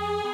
Bye.